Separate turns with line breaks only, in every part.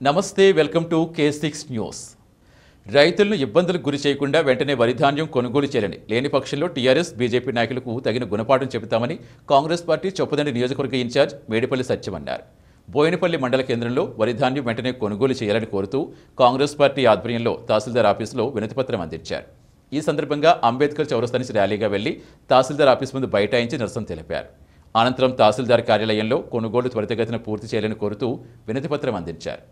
నమస్తే welcome to K six news. రైతులను ఇబ్బందులకు గురి చేయకుండా వెంటనే వరిధాన్యం కొనుగోలు చేయాలని లేని పక్షంలో టీఆర్ఎస్ బీజేపీ నాయకులకు తగిన గుణపాఠం చెబుతామని కాంగ్రెస్ పార్టీ చొప్పదండి నియోజకవర్గ ఇన్ఛార్జ్ మేడిపల్లి సత్యం అన్నారు బోయినపల్లి మండల కేంద్రంలో వరిధాన్యం వెంటనే కొనుగోలు చేయాలని కోరుతూ కాంగ్రెస్ పార్టీ ఆధ్వర్యంలో తహసీల్దార్ ఆఫీసులో వినతిపత్రం అందించారు. ఈ సందర్భంగా అంబేద్కర్ చౌరస్తా నుంచి ర్యాలీగా వెళ్ళి తహసీల్దార్ ఆఫీస్ ముందు బైఠాయించి నిరసన తెలిపారు. అనంతరం తహసీల్దార్ కార్యాలయంలో కొనుగోలు త్వరితగతిన పూర్తి చేయాలని కోరుతూ వినతిపత్రం అందించారు.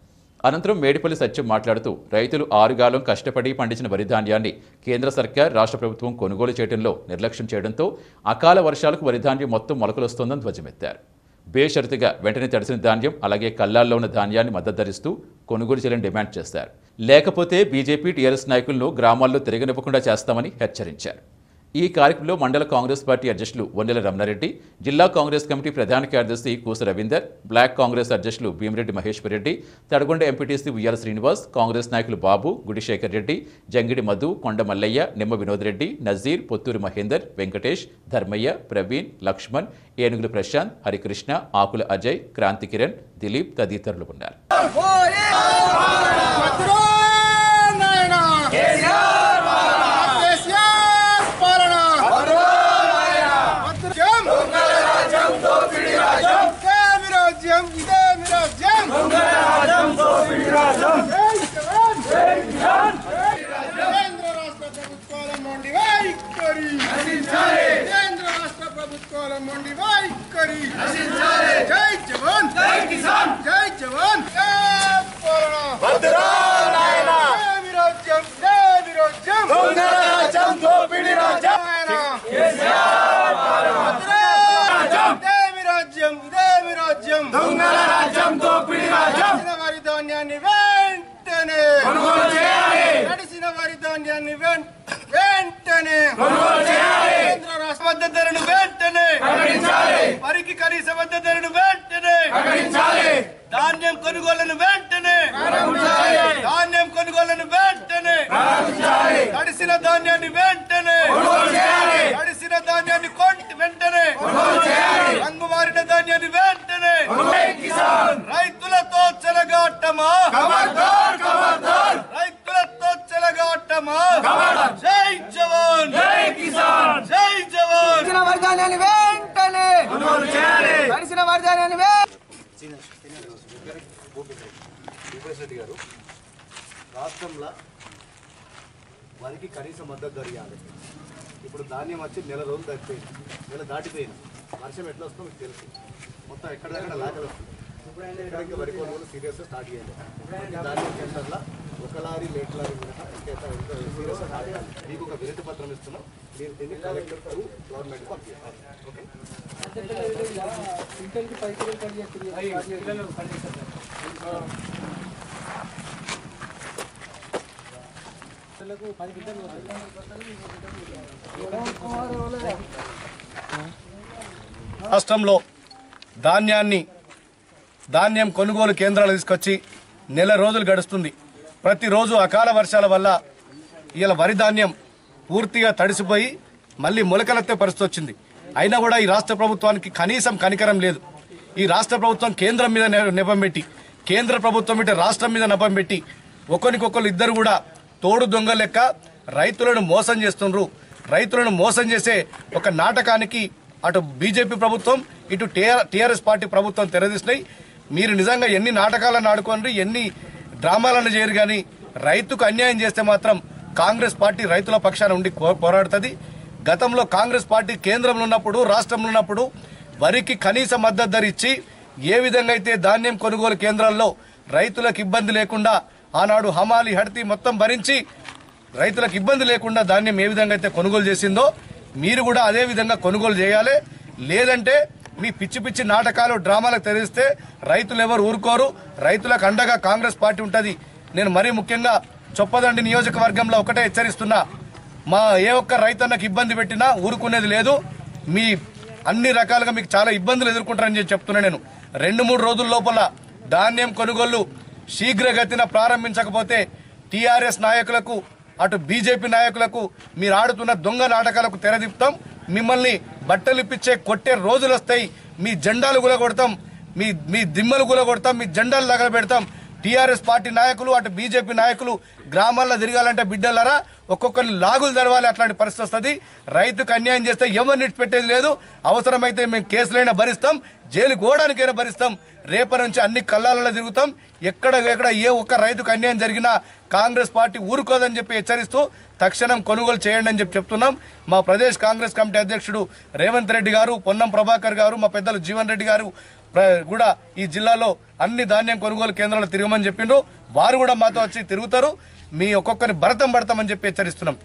అనంతరం మేడిపల్లి సత్యం మాట్లాడుతూ రైతులు ఆరుగాలం కష్టపడి పండించిన వరి ధాన్యాన్ని కేంద్ర సర్కార్ రాష్ట్ర ప్రభుత్వం కొనుగోలు చేయడంలో నిర్లక్ష్యం చేయడంతో అకాల వర్షాలకు వరి ధాన్యం మొత్తం మొలకలొస్తోందని ధ్వజమెత్తారు. బేషరతుగా వెంటనే తడిసిన ధాన్యం అలాగే కల్లాల్లో ఉన్న ధాన్యాన్ని మద్దతు ధరిస్తూ కొనుగోలు చేయాలని డిమాండ్ చేశారు లేకపోతే బీజేపీ టీఆర్ఎస్ నాయకులను గ్రామాల్లో తిరగనివ్వకుండా చేస్తామని హెచ్చరించారు. ఈ కార్యక్రమంలో మండల కాంగ్రెస్ పార్టీ అధ్యక్షులు వన్నెల రమణారెడ్డి జిల్లా కాంగ్రెస్ కమిటీ ప్రధాన కార్యదర్శి కూస రవీందర్ బ్లాక్ కాంగ్రెస్ అధ్యక్షులు భీమిరెడ్డి మహేశ్వర్ రెడ్డి తడగొండ ఎంపీటీసీ ఉయ్యాల శ్రీనివాస్ కాంగ్రెస్ నాయకులు బాబు గుడిశేఖర్ రెడ్డి జంగిడి మధు కొండ మల్లయ్య నిమ్మ వినోద్ రెడ్డి నజీర్ పొత్తూరు మహేందర్ వెంకటేష్ ధర్మయ్య ప్రవీణ్ లక్ష్మణ్ ఏనుగుల ప్రశాంత్ హరికృష్ణ ఆకుల అజయ్ క్రాంతి కిరణ్ దిలీప్ తదితరులు ఉన్నారు.
జై జవాన్. జై కిసాన్. జై జవాన్. జై విరాజ్యం. జై రాజ్యం దోపిడి రాజ్యం. జై విరాజ్యం. ఇదే విరాజ్యం దొంగల రాజ్యం దోపిడి రాజ్యం వారి ధాన్యాన్ని వెంటనే కొనుగోలు చేయాలి నడిసిన వారి ధాన్యాన్ని వెం- వెంటనే కొనుగోలు చేయాలి కేంద్ర రాష్ట్ర మద్దతు ధరను వెంటనే వరికి కనీస మద్దతు ధరను వెంటనే. ధాన్యం కొనుగోలను వెంటనే. ధాన్యం కొనుగోలను వెంటనే. తడిసిన ధాన్యాన్ని వెంటనే. తడిసిన ధాన్యాన్ని కొంటి వెంటనే. రంగు మారిన ధాన్యాన్ని వెంటనే. రైతులతో చెలగాటమా? రైతులతో చెలగాటమా? జై జవాన్. జై కిసాన్. జై జవాన్.
వర్గాన్ని వెంటనే తడిసిన వర్గాన్ని
భూపేశ్ రెడ్డి గారు. రాష్ట్రంలో వరికి కనీస మద్దతు దొరికాలి ఇప్పుడు ధాన్యం వచ్చి నెల రోజులు దాటిపోయింది. నెల దాటిపోయింది. వర్షం ఎట్లా వస్తుందో మీకు తెలుసు. మొత్తం ఎక్కడిదక్కడ లాగలు వస్తుంది ఇక్కడ వరి కొనుగోలు సీరియస్గా స్టార్ట్ చేయాలి. ధాన్యం సెంటర్లో ఒక లారీ మినహా మీకు ఒక వినతి పత్రం ఇస్తున్నాం. మీరు దీన్ని కలెక్టర్ టు గవర్నమెంట్ పంపించాలి ఓకే? రాష్ట్రంలో ధాన్యాన్ని ధాన్యం కొనుగోలు కేంద్రాలు తీసుకొచ్చి నెల రోజులు గడుస్తుంది. ప్రతిరోజు అకాల వర్షాల వల్ల ఇలా వరి ధాన్యం పూర్తిగా తడిసిపోయి మళ్ళీ మొలకలెత్తే పరిస్థితి వచ్చింది. అయినా కూడా ఈ రాష్ట్ర ప్రభుత్వానికి కనీసం కనికరం లేదు. ఈ రాష్ట్ర ప్రభుత్వం కేంద్రం మీద నెపం పెట్టి కేంద్ర ప్రభుత్వం ఇటు రాష్ట్రం మీద నెపం పెట్టి ఒకరికొకరు ఇద్దరు కూడా తోడు దొంగ లెక్క రైతులను మోసం చేస్తుండ్రు. రైతులను మోసం చేసే ఒక నాటకానికి అటు బీజేపీ ప్రభుత్వం ఇటు టీఆర్ఎస్ పార్టీ ప్రభుత్వం తెరదీసినాయి. మీరు నిజంగా ఎన్ని నాటకాలను ఆడుకోండి ఎన్ని డ్రామాలను చేయరు కానీ రైతుకు అన్యాయం చేస్తే మాత్రం కాంగ్రెస్ పార్టీ రైతుల పక్షాన ఉండి పోరాడుతుంది. గతంలో కాంగ్రెస్ పార్టీ కేంద్రంలో ఉన్నప్పుడు రాష్ట్రంలో ఉన్నప్పుడు వరికి కనీస మద్దతు ధర ఇచ్చి ఏ విధంగా అయితే ధాన్యం కొనుగోలు కేంద్రాల్లో రైతులకు ఇబ్బంది లేకుండా ఆనాడు హమాలి హడ్తి మొత్తం భరించి రైతులకు ఇబ్బంది లేకుండా ధాన్యం ఏ విధంగా అయితే కొనుగోలు చేసిందో మీరు కూడా అదే విధంగా కొనుగోలు చేయాలి. లేదంటే మీ పిచ్చి పిచ్చి నాటకాలు డ్రామాలకు తెరిస్తే రైతులు ఎవరు ఊరుకోరు. రైతులకు అండగా కాంగ్రెస్ పార్టీ ఉంటుంది. నేను మరీ ముఖ్యంగా చొప్పదండి నియోజకవర్గంలో ఒకటే హెచ్చరిస్తున్నా. మా ఏ ఒక్క రైతన్నకు ఇబ్బంది పెట్టినా ఊరుకునేది లేదు. మీ అన్ని రకాలుగా మీకు చాలా ఇబ్బందులు ఎదుర్కొంటారని చెప్పి చెప్తున్నా నేను. రెండు మూడు రోజుల లోపల ధాన్యం కొనుగోళ్ళు శీఘ్రగతిన ప్రారంభించకపోతే టీఆర్ఎస్ నాయకులకు అటు బీజేపీ నాయకులకు మీరు ఆడుతున్న దొంగ నాటకాలకు తెరదిప్తాం మిమ్మల్ని బట్టలిప్పించే కొట్టే రోజులు వస్తాయి. మీ జెండాలు గులగొడతాం. మీ మీ దిమ్మలు గులగొడతాం. మీ జెండాలు తగలబెడతాం. టీఆర్ఎస్ పార్టీ నాయకులు అటు బీజేపీ నాయకులు గ్రామాల్లో తిరగాలంటే బిడ్డలరా ఒక్కొక్కరిని లాగులు తెరవాలి అట్లాంటి పరిస్థితి వస్తుంది. రైతుకు అన్యాయం చేస్తే ఎవరిని పెట్టేది లేదు. అవసరమైతే మేము కేసులైనా భరిస్తాం జైలు గోడానికైనా భరిస్తాం. రేపటి నుంచి అన్ని కళ్ళాలలో తిరుగుతాం. ఎక్కడ ఎక్కడ ఏ ఒక్క రైతుకు అన్యాయం జరిగినా కాంగ్రెస్ పార్టీ ఊరుకోదని చెప్పి హెచ్చరిస్తూ తక్షణం కొనుగోలు చేయండి అని చెప్పి చెప్తున్నాం. మా ప్రదేశ్ కాంగ్రెస్ కమిటీ అధ్యక్షుడు రేవంత్ రెడ్డి గారు పొన్నం ప్రభాకర్ గారు మా పెద్దలు జీవన్ రెడ్డి గారు కూడా ఈ జిల్లాలో అన్ని ధాన్యం కొనుగోలు కేంద్రాలు తిరగమని చెప్పిండ్రు. వారు కూడా మాతో వచ్చి తిరుగుతారు. మీ ఒక్కొక్కరిని భరతం పడతామని చెప్పి హెచ్చరిస్తున్నాం.